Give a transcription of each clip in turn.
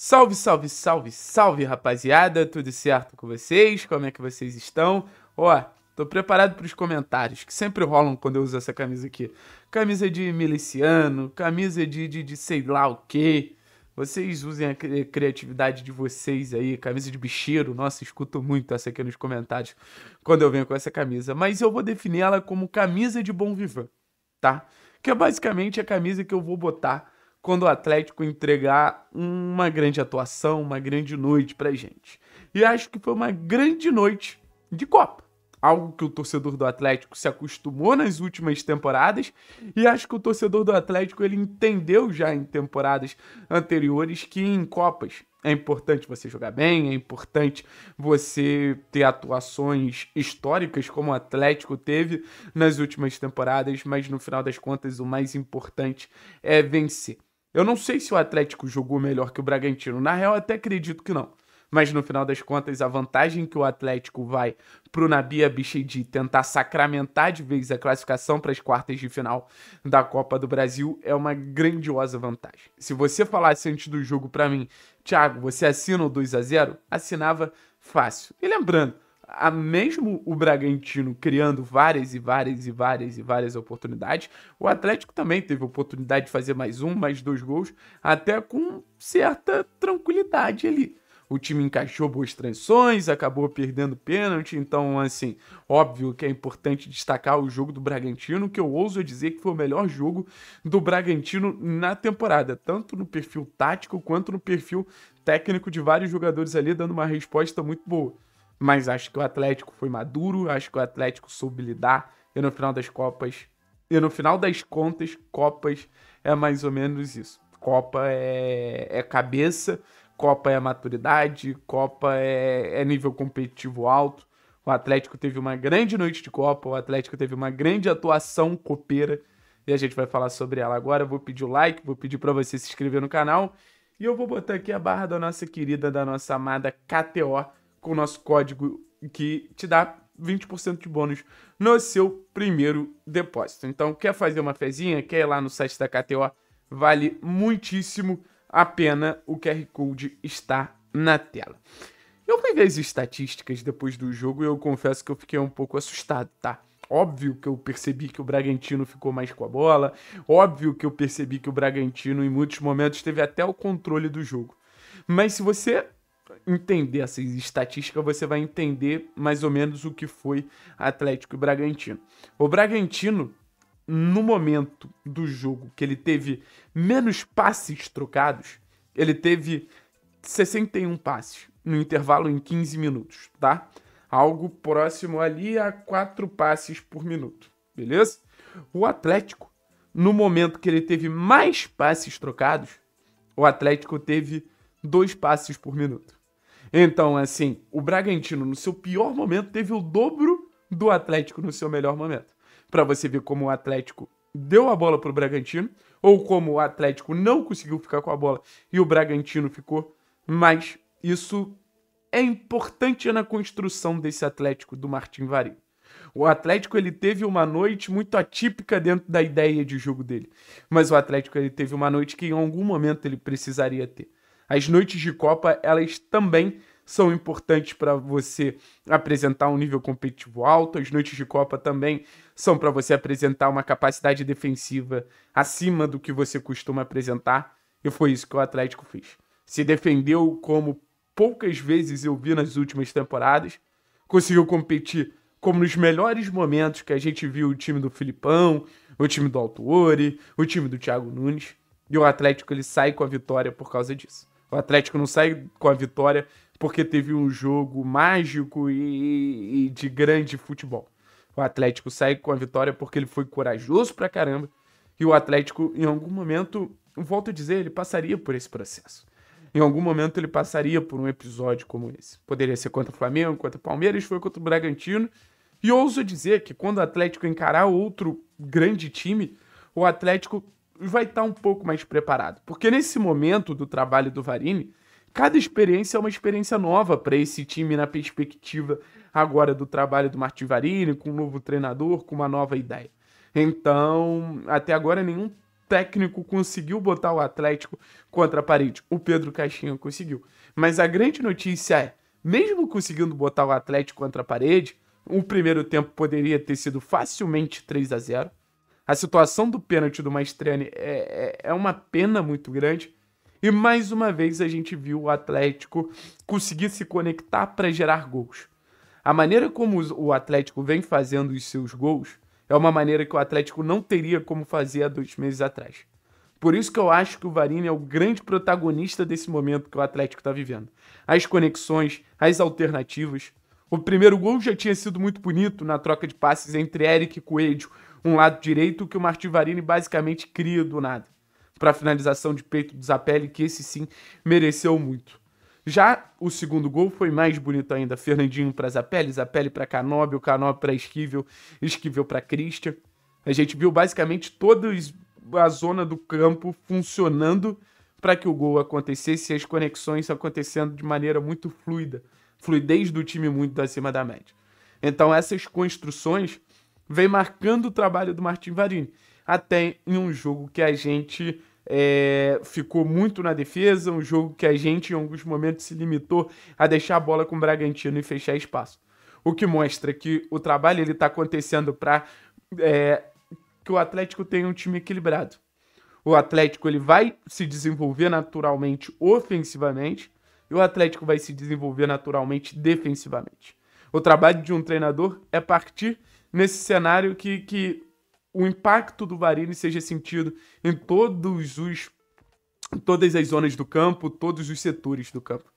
Salve, salve, salve, salve, rapaziada. Tudo certo com vocês? Como é que vocês estão? Ó, tô preparado para os comentários que sempre rolam quando eu uso essa camisa aqui. Camisa de miliciano, camisa de, de, de sei lá o quê. Vocês usem a criatividade de vocês aí, camisa de bicheiro. Nossa, escuto muito essa aqui nos comentários quando eu venho com essa camisa. Mas eu vou definir ela como camisa de bom vivan, tá? Que é basicamente a camisa que eu vou botar quando o Atlético entregar uma grande atuação, uma grande noite pra gente. E acho que foi uma grande noite de Copa. Algo que o torcedor do Atlético se acostumou nas últimas temporadas e acho que o torcedor do Atlético ele entendeu já em temporadas anteriores que em Copas é importante você jogar bem, é importante você ter atuações históricas como o Atlético teve nas últimas temporadas, mas no final das contas o mais importante é vencer. Eu não sei se o Atlético jogou melhor que o Bragantino. Na real, até acredito que não. Mas no final das contas, a vantagem que o Atlético vai pro Nabia Bichedi tentar sacramentar de vez a classificação para as quartas de final da Copa do Brasil é uma grandiosa vantagem. Se você falasse antes do jogo para mim, Thiago, você assina o 2 a 0 Assinava fácil. E lembrando, a mesmo o Bragantino criando várias e várias e várias e várias oportunidades, o Atlético também teve oportunidade de fazer mais um, mais dois gols, até com certa tranquilidade ali. O time encaixou boas transições, acabou perdendo pênalti, então, assim, óbvio que é importante destacar o jogo do Bragantino, que eu ouso dizer que foi o melhor jogo do Bragantino na temporada, tanto no perfil tático quanto no perfil técnico de vários jogadores ali, dando uma resposta muito boa mas acho que o Atlético foi maduro, acho que o Atlético soube lidar, e no final das Copas, e no final das contas, Copas é mais ou menos isso. Copa é, é cabeça, Copa é maturidade, Copa é, é nível competitivo alto. O Atlético teve uma grande noite de Copa, o Atlético teve uma grande atuação copeira, e a gente vai falar sobre ela agora. vou pedir o like, vou pedir para você se inscrever no canal, e eu vou botar aqui a barra da nossa querida, da nossa amada KTO, com o nosso código que te dá 20% de bônus no seu primeiro depósito. Então, quer fazer uma fezinha? Quer ir lá no site da KTO? Vale muitíssimo a pena. O QR Code está na tela. Eu ver as estatísticas depois do jogo e eu confesso que eu fiquei um pouco assustado, tá? Óbvio que eu percebi que o Bragantino ficou mais com a bola. Óbvio que eu percebi que o Bragantino, em muitos momentos, teve até o controle do jogo. Mas se você entender essas estatísticas, você vai entender mais ou menos o que foi Atlético e Bragantino. O Bragantino, no momento do jogo que ele teve menos passes trocados, ele teve 61 passes no intervalo em 15 minutos, tá? Algo próximo ali a 4 passes por minuto, beleza? O Atlético, no momento que ele teve mais passes trocados, o Atlético teve dois passes por minuto. Então, assim, o Bragantino, no seu pior momento, teve o dobro do Atlético no seu melhor momento. Para você ver como o Atlético deu a bola pro Bragantino, ou como o Atlético não conseguiu ficar com a bola e o Bragantino ficou. Mas isso é importante na construção desse Atlético do Martim Varinho. O Atlético ele teve uma noite muito atípica dentro da ideia de jogo dele, mas o Atlético ele teve uma noite que em algum momento ele precisaria ter. As noites de Copa, elas também são importantes para você apresentar um nível competitivo alto. As noites de Copa também são para você apresentar uma capacidade defensiva acima do que você costuma apresentar. E foi isso que o Atlético fez. Se defendeu como poucas vezes eu vi nas últimas temporadas. Conseguiu competir como nos melhores momentos que a gente viu o time do Filipão, o time do Altuori, o time do Thiago Nunes. E o Atlético ele sai com a vitória por causa disso. O Atlético não sai com a vitória porque teve um jogo mágico e, e, de grande futebol. O Atlético sai com a vitória porque ele foi corajoso pra caramba. E o Atlético, em algum momento, volto a dizer, ele passaria por esse processo. Em algum momento ele passaria por um episódio como esse. Poderia ser contra o Flamengo, contra o Palmeiras, foi contra o Bragantino. E ouso dizer que quando o Atlético encarar outro grande time, o Atlético vai estar tá um pouco mais preparado. Porque nesse momento do trabalho do Varini, cada experiência é uma experiência nova para esse time na perspectiva agora do trabalho do Martin Varini, com um novo treinador, com uma nova ideia. Então, até agora nenhum técnico conseguiu botar o Atlético contra a parede. O Pedro Caixinha conseguiu. Mas a grande notícia é, mesmo conseguindo botar o Atlético contra a parede, o primeiro tempo poderia ter sido facilmente 3 a 0 A situação do pênalti do Maestrani é, é, é uma pena muito grande. E mais uma vez a gente viu o Atlético conseguir se conectar para gerar gols. A maneira como o Atlético vem fazendo os seus gols é uma maneira que o Atlético não teria como fazer há dois meses atrás. Por isso que eu acho que o Varini é o grande protagonista desse momento que o Atlético está vivendo. As conexões, as alternativas. O primeiro gol já tinha sido muito bonito na troca de passes entre Eric e Coelho, um lado direito que o Martin Varini basicamente cria do nada. Para finalização de peito do Zapelli, que esse sim mereceu muito. Já o segundo gol foi mais bonito ainda. Fernandinho para Zapelli, Zapelli para Canóbio, Canóbio para Esquivel, Esquivel para Christian. A gente viu basicamente toda a zona do campo funcionando para que o gol acontecesse e as conexões acontecendo de maneira muito fluida. Fluidez do time muito acima da média. Então essas construções vem marcando o trabalho do Martin Varini. Até em um jogo que a gente é, ficou muito na defesa, um jogo que a gente em alguns momentos se limitou a deixar a bola com o Bragantino e fechar espaço. O que mostra que o trabalho ele está acontecendo para é, que o Atlético tenha um time equilibrado. O Atlético ele vai se desenvolver naturalmente ofensivamente e o Atlético vai se desenvolver naturalmente defensivamente. O trabalho de um treinador é partir nesse cenário que, que o impacto do Varini seja sentido em todos os todas as zonas do campo, todos os setores do campo.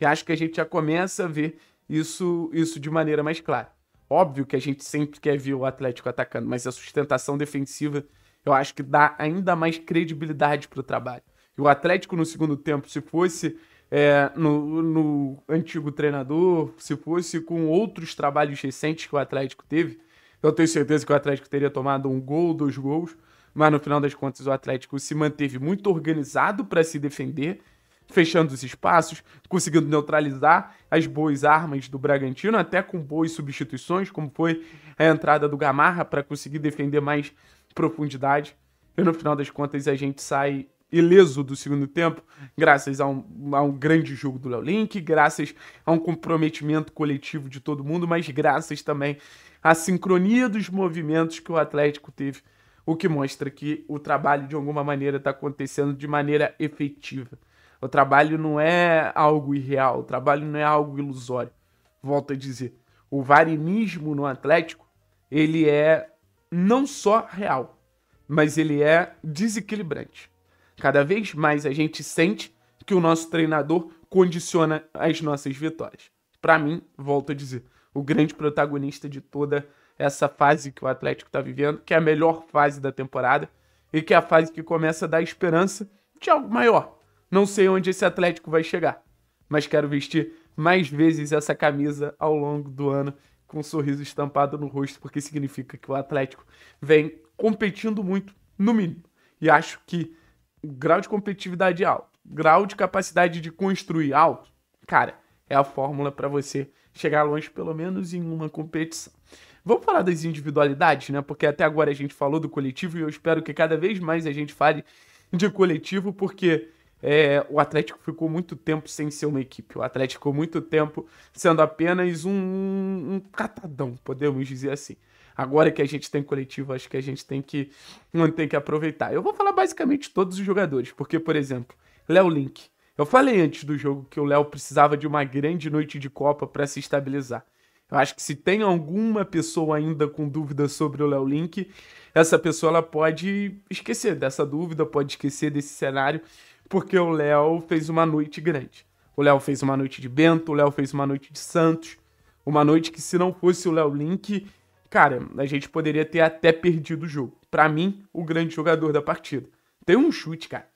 E acho que a gente já começa a ver isso, isso de maneira mais clara. Óbvio que a gente sempre quer ver o Atlético atacando, mas a sustentação defensiva eu acho que dá ainda mais credibilidade para o trabalho. E o Atlético no segundo tempo, se fosse é, no, no antigo treinador, se fosse com outros trabalhos recentes que o Atlético teve, eu tenho certeza que o Atlético teria tomado um gol, dois gols, mas no final das contas o Atlético se manteve muito organizado para se defender, fechando os espaços, conseguindo neutralizar as boas armas do Bragantino, até com boas substituições, como foi a entrada do Gamarra para conseguir defender mais profundidade. E no final das contas a gente sai ileso do segundo tempo, graças a um, a um grande jogo do Léo Link, graças a um comprometimento coletivo de todo mundo, mas graças também à sincronia dos movimentos que o Atlético teve, o que mostra que o trabalho de alguma maneira está acontecendo de maneira efetiva. O trabalho não é algo irreal, o trabalho não é algo ilusório. Volto a dizer, o varinismo no Atlético, ele é não só real, mas ele é desequilibrante. Cada vez mais a gente sente que o nosso treinador condiciona as nossas vitórias. Para mim, volto a dizer, o grande protagonista de toda essa fase que o Atlético está vivendo, que é a melhor fase da temporada e que é a fase que começa a dar esperança de algo maior. Não sei onde esse Atlético vai chegar, mas quero vestir mais vezes essa camisa ao longo do ano com um sorriso estampado no rosto, porque significa que o Atlético vem competindo muito, no mínimo. E acho que grau de competitividade alto, grau de capacidade de construir alto, cara, é a fórmula para você chegar longe, pelo menos em uma competição. Vamos falar das individualidades, né? Porque até agora a gente falou do coletivo e eu espero que cada vez mais a gente fale de coletivo, porque é, o Atlético ficou muito tempo sem ser uma equipe. O Atlético ficou muito tempo sendo apenas um, um catadão, podemos dizer assim. Agora que a gente tem coletivo, acho que a gente tem que, tem que aproveitar. Eu vou falar basicamente todos os jogadores, porque, por exemplo, Léo Link. Eu falei antes do jogo que o Léo precisava de uma grande noite de Copa para se estabilizar. Eu acho que se tem alguma pessoa ainda com dúvida sobre o Léo Link, essa pessoa ela pode esquecer dessa dúvida, pode esquecer desse cenário, porque o Léo fez uma noite grande. O Léo fez uma noite de Bento, o Léo fez uma noite de Santos, uma noite que se não fosse o Léo Link, cara, a gente poderia ter até perdido o jogo. Para mim, o grande jogador da partida. Tem um chute, cara,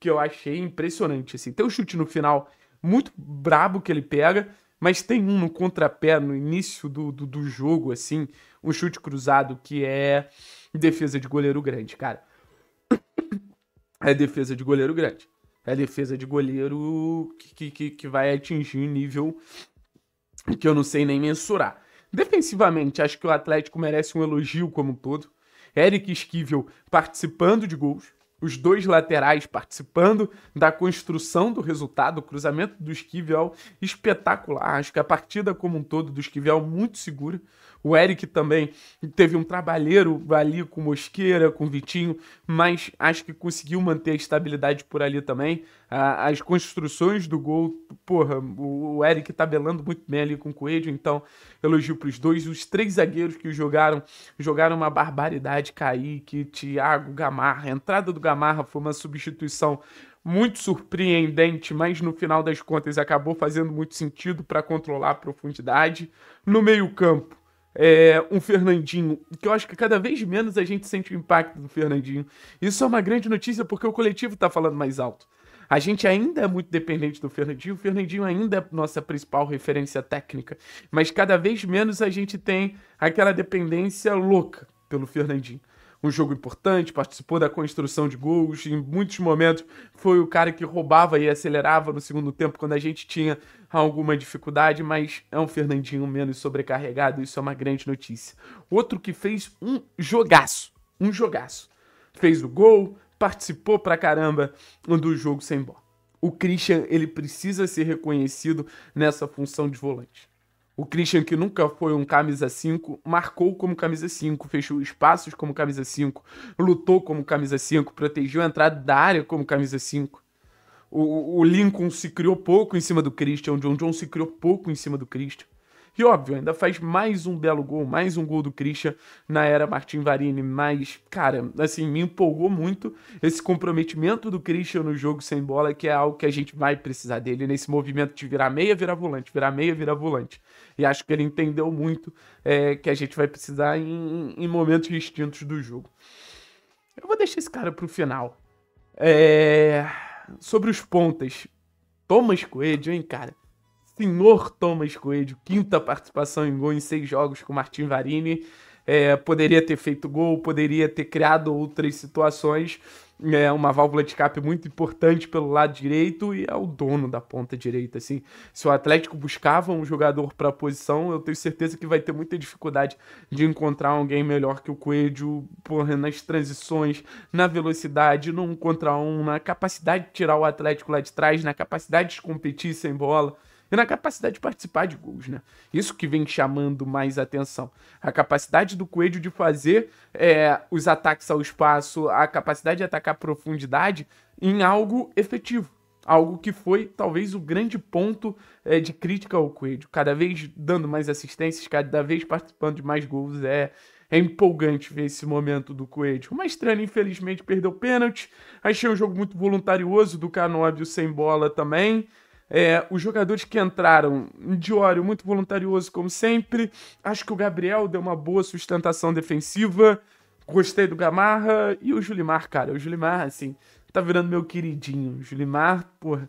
que eu achei impressionante, assim. Tem um chute no final muito brabo que ele pega, mas tem um no contrapé no início do, do, do jogo, assim, um chute cruzado que é defesa de goleiro grande, cara. É defesa de goleiro grande. É defesa de goleiro que, que, que vai atingir um nível que eu não sei nem mensurar. Defensivamente, acho que o Atlético merece um elogio como um todo. Eric Esquivel participando de gols. Os dois laterais participando da construção do resultado, o cruzamento do Esquivel espetacular. Acho que a partida como um todo do Esquivel muito segura. O Eric também teve um trabalheiro ali com Mosqueira, com Vitinho, mas acho que conseguiu manter a estabilidade por ali também. As construções do gol, porra, o Eric tabelando muito bem ali com o Coelho, então elogio para os dois. Os três zagueiros que jogaram, jogaram uma barbaridade. Kaique, Thiago, Gamarra. A entrada do Gamarra foi uma substituição muito surpreendente, mas no final das contas acabou fazendo muito sentido para controlar a profundidade. No meio-campo, é, um Fernandinho, que eu acho que cada vez menos a gente sente o impacto do Fernandinho. Isso é uma grande notícia porque o coletivo está falando mais alto. A gente ainda é muito dependente do Fernandinho, o Fernandinho ainda é nossa principal referência técnica, mas cada vez menos a gente tem aquela dependência louca pelo Fernandinho um jogo importante, participou da construção de gols, em muitos momentos foi o cara que roubava e acelerava no segundo tempo quando a gente tinha alguma dificuldade, mas é um Fernandinho menos sobrecarregado, isso é uma grande notícia. Outro que fez um jogaço, um jogaço. Fez o gol, participou pra caramba do jogo sem bola. O Christian, ele precisa ser reconhecido nessa função de volante. O Christian, que nunca foi um camisa 5, marcou como camisa 5, fechou espaços como camisa 5, lutou como camisa 5, protegeu a entrada da área como camisa 5. O, o Lincoln se criou pouco em cima do Christian, o John John se criou pouco em cima do Christian. E óbvio, ainda faz mais um belo gol, mais um gol do Christian na era Martin Varini. Mas, cara, assim, me empolgou muito esse comprometimento do Christian no jogo sem bola, que é algo que a gente vai precisar dele nesse movimento de virar meia, virar volante, virar meia, virar volante. E acho que ele entendeu muito é, que a gente vai precisar em, em momentos distintos do jogo. Eu vou deixar esse cara pro final. É... Sobre os pontas. Thomas Coelho, hein, cara? Senhor Thomas Coelho, quinta participação em gol em seis jogos com Martin Varini. É, poderia ter feito gol, poderia ter criado outras situações. É uma válvula de escape muito importante pelo lado direito e é o dono da ponta direita. Assim, se o Atlético buscava um jogador para a posição, eu tenho certeza que vai ter muita dificuldade de encontrar alguém melhor que o Coelho porra, nas transições, na velocidade, no um contra um, na capacidade de tirar o Atlético lá de trás, na capacidade de competir sem bola e na capacidade de participar de gols, né? Isso que vem chamando mais atenção. A capacidade do Coelho de fazer é, os ataques ao espaço, a capacidade de atacar a profundidade em algo efetivo. Algo que foi talvez o grande ponto é, de crítica ao Coelho. Cada vez dando mais assistências, cada vez participando de mais gols. É, é empolgante ver esse momento do Coelho. O Maestrano, infelizmente, perdeu pênalti. Achei um jogo muito voluntarioso do Canóbio sem bola também. É, os jogadores que entraram, Diório muito voluntarioso como sempre. Acho que o Gabriel deu uma boa sustentação defensiva. Gostei do Gamarra e o Julimar, cara. O Julimar, assim, tá virando meu queridinho. O Julimar, porra,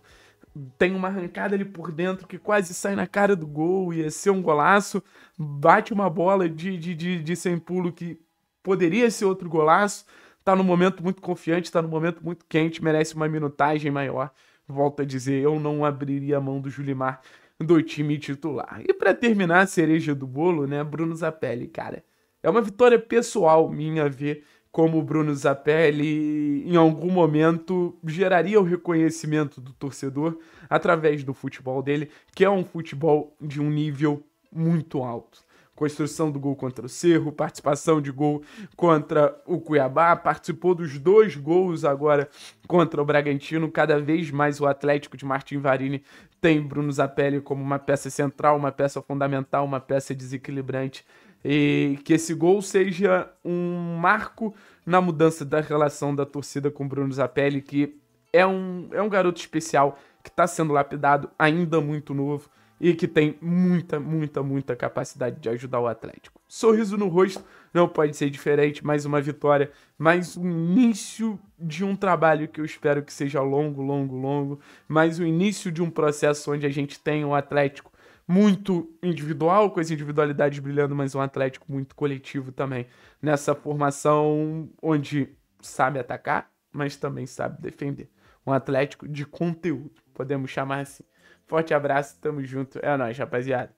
tem uma arrancada ali por dentro que quase sai na cara do gol. Ia ser um golaço. Bate uma bola de, de, de, de sem pulo que poderia ser outro golaço. Tá num momento muito confiante, tá num momento muito quente, merece uma minutagem maior volto a dizer, eu não abriria a mão do Julimar do time titular. E para terminar a cereja do bolo, né, Bruno Zapelli, cara. É uma vitória pessoal minha ver como o Bruno Zapelli em algum momento geraria o reconhecimento do torcedor através do futebol dele, que é um futebol de um nível muito alto construção do gol contra o Cerro, participação de gol contra o Cuiabá, participou dos dois gols agora contra o Bragantino. Cada vez mais o Atlético de Martim Varini tem Bruno Zapelli como uma peça central, uma peça fundamental, uma peça desequilibrante. E que esse gol seja um marco na mudança da relação da torcida com Bruno Zapelli, que é um, é um garoto especial que está sendo lapidado, ainda muito novo e que tem muita, muita, muita capacidade de ajudar o Atlético. Sorriso no rosto não pode ser diferente, mais uma vitória, mais um início de um trabalho que eu espero que seja longo, longo, longo, mais o início de um processo onde a gente tem um Atlético muito individual, com as individualidades brilhando, mas um Atlético muito coletivo também, nessa formação onde sabe atacar, mas também sabe defender. Um Atlético de conteúdo, podemos chamar assim. Forte abraço, tamo junto. É nóis, rapaziada.